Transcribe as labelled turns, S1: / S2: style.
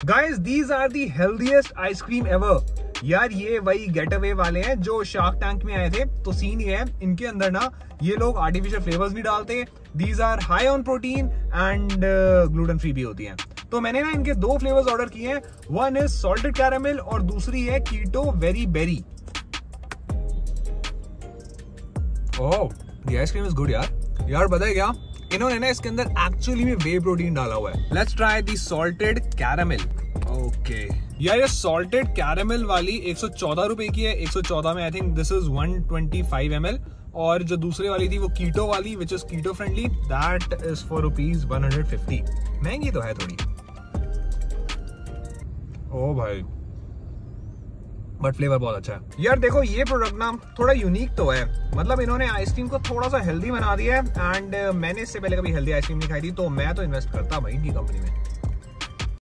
S1: Guys these are the healthiest ice cream ever यार, ये वही गेट अवे वाले हैं जो शार्क टैंक में आए थे। तो सीन ये है, इनके अंदर ना ये लोग आर्टिफिशियल फ्लेवर्स नहीं डालते these are high on protein and gluten free भी होती हैं। तो मैंने ना इनके दो फ्लेवर्स ऑर्डर किए हैं। वन इज़ सॉल्टेड कैरामिल और दूसरी है keto very berry oh ice cream is good यार। यार बताए क्या? इन्होंने ना इसके अंदर एक्चुअली में वे प्रोटीन डाला हुआ है। Let's try the salted caramel okay यार ये सॉल्टेड कैरामिल वाली एक सौ रुपए की है। 114 में I think this is 125 ml और जो दूसरे वाली थी वो कीटो वाली which is keto friendly that is for rupees one महँगी तो है थोड़ी। ओ भाई। बट फ्लेवर बहुत अच्छा है। यार देखो, ये प्रोडक्ट ना थोड़ा यूनिक तो है। मतलब इन्होंने आइसक्रीम को थोड़ा सा हेल्दी बना दिया है एंड मैंने इससे पहले कभी हेल्दी आइसक्रीम नहीं खाई थी तो मैं तो इन्वेस्ट करता भाई इनकी कंपनी में।